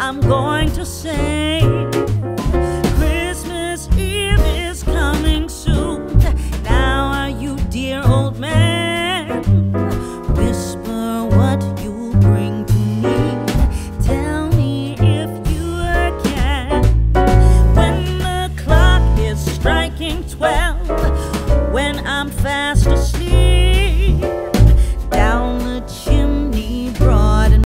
I'm going to sing. Christmas Eve is coming soon. Now are you, dear old man? Whisper what you bring to me. Tell me if you can. When the clock is striking twelve, when I'm fast asleep.